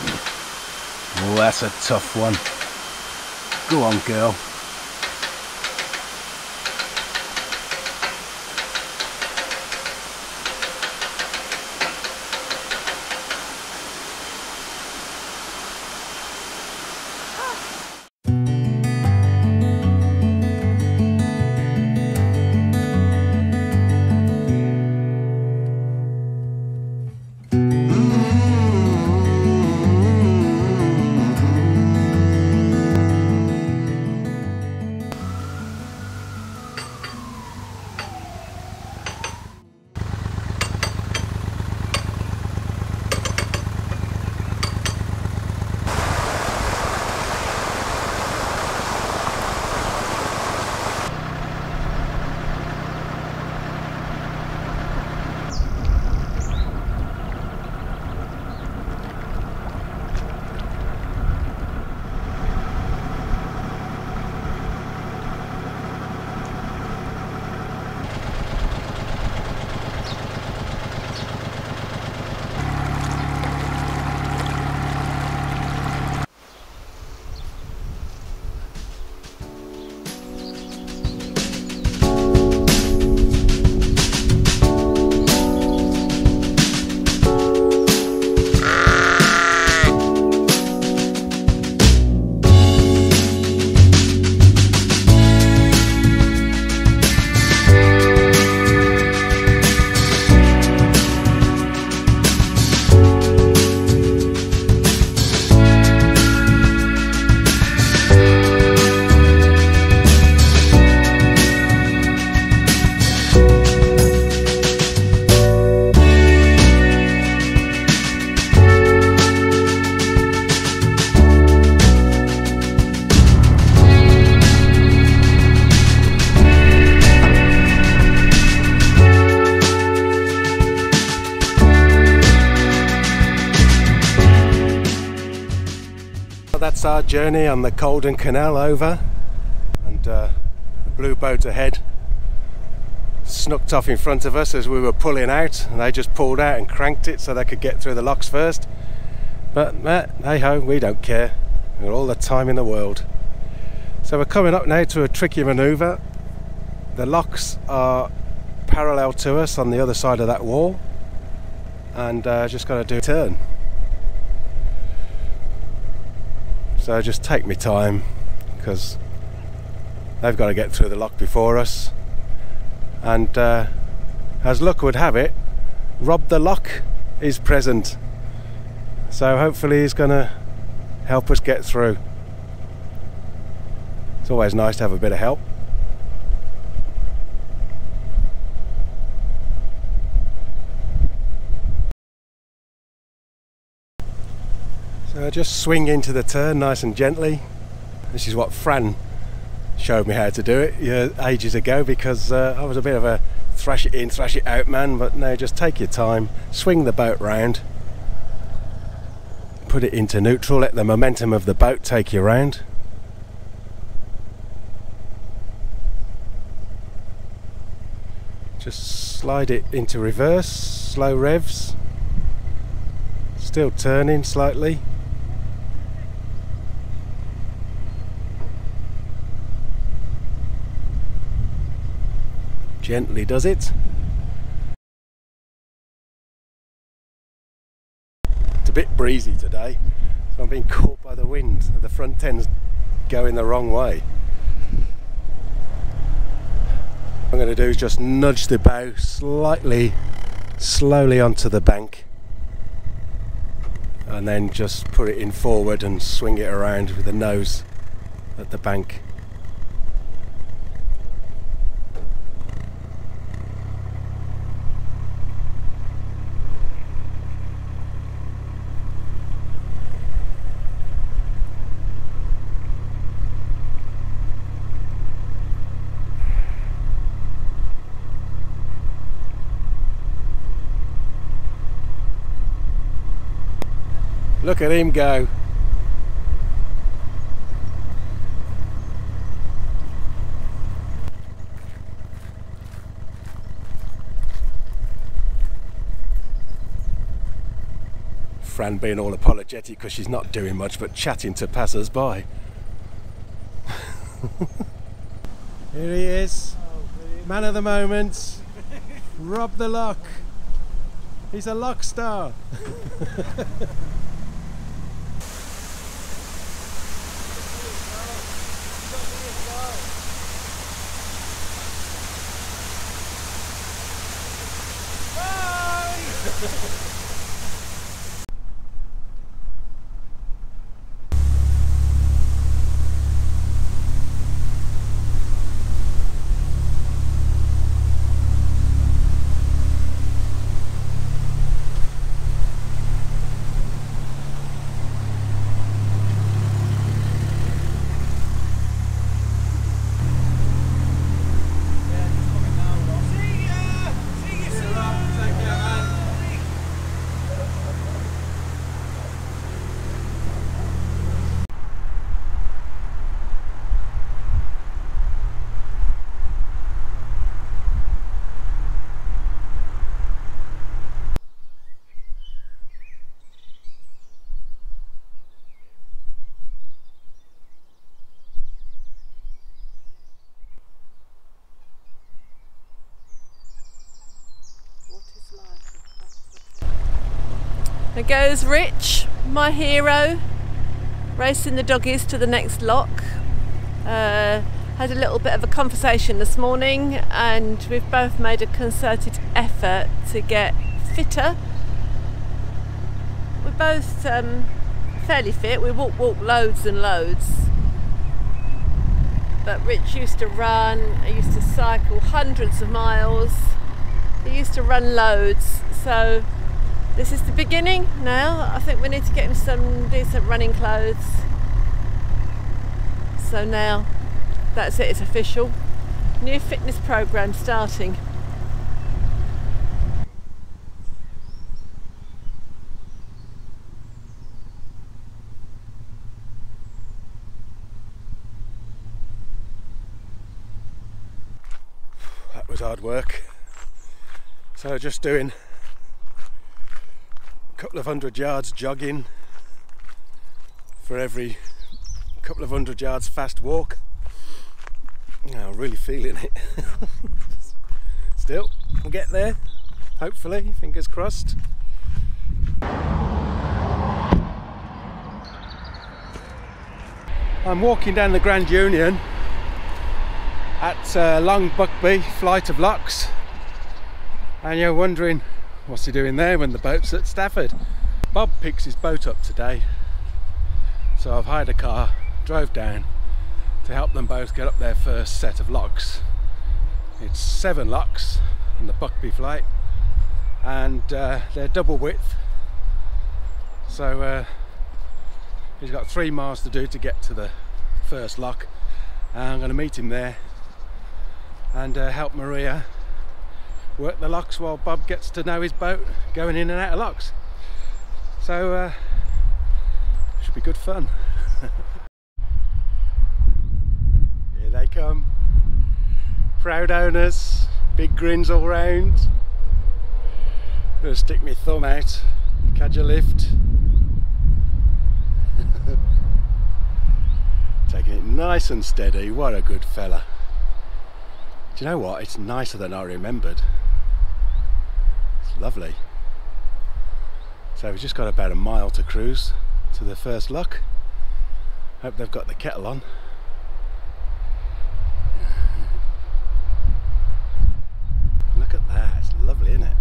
Oh, that's a tough one. Go on, girl. Our journey on the Caldon Canal over and uh, the blue boat ahead snucked off in front of us as we were pulling out and they just pulled out and cranked it so they could get through the locks first. But uh, hey ho we don't care. Got all the time in the world. So we're coming up now to a tricky manoeuvre. The locks are parallel to us on the other side of that wall and uh, just got to do a turn So just take me time because they've got to get through the lock before us. And uh, as luck would have it, Rob the Lock is present. So hopefully he's going to help us get through. It's always nice to have a bit of help. So just swing into the turn nice and gently. This is what Fran showed me how to do it ages ago because uh, I was a bit of a thrash it in, thrash it out man, but no, just take your time, swing the boat round, put it into neutral, let the momentum of the boat take you round. Just slide it into reverse, slow revs, still turning slightly. Gently does it. It's a bit breezy today, so I'm being caught by the wind. The front end's going the wrong way. What I'm going to do is just nudge the bow slightly, slowly onto the bank and then just put it in forward and swing it around with the nose at the bank. Look at him go. Fran being all apologetic because she's not doing much but chatting to passers by. Here he is, man of the moment, Rob the Lock. He's a lock star. Thank you. There goes Rich, my hero, racing the doggies to the next lock. Uh, had a little bit of a conversation this morning, and we've both made a concerted effort to get fitter. We're both um, fairly fit. We walk, walk loads and loads. But Rich used to run. I used to cycle hundreds of miles. He used to run loads. So this is the beginning now. I think we need to get him some decent running clothes. So now that's it, it's official. New fitness program starting. That was hard work. So just doing couple of hundred yards jogging for every couple of hundred yards fast walk. I'm really feeling it. Still, we'll get there. Hopefully, fingers crossed. I'm walking down the Grand Union at uh, Long Buckby Flight of Locks and you're wondering what's he doing there when the boat's at Stafford. Bob picks his boat up today so I've hired a car, drove down to help them both get up their first set of locks. It's seven locks on the Buckby flight and uh, they're double width so uh, he's got three miles to do to get to the first lock and I'm going to meet him there and uh, help Maria work the locks while Bob gets to know his boat going in and out of locks. So uh, should be good fun. Here they come. Proud owners big grins all round. I'm gonna stick my thumb out catch a lift. Taking it nice and steady. What a good fella. Do you know what? It's nicer than I remembered lovely. So we've just got about a mile to cruise to the first lock. Hope they've got the kettle on look at that it's lovely isn't it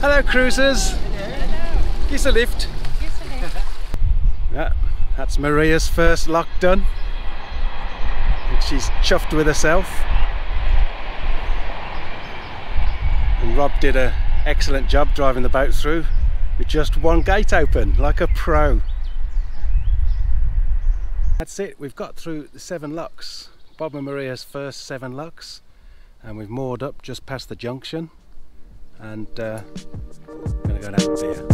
Hello cruisers. Give a lift. Yeah, that's Maria's first lock done. And she's chuffed with herself. And Rob did an excellent job driving the boat through with just one gate open, like a pro. That's it, we've got through the seven locks. Bob and Maria's first seven locks. and we've moored up just past the junction and uh, I'm going to go and have a beer.